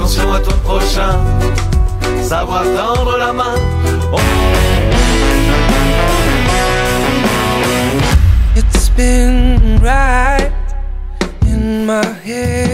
attention à ton prochain, savoir tendre la main. my head.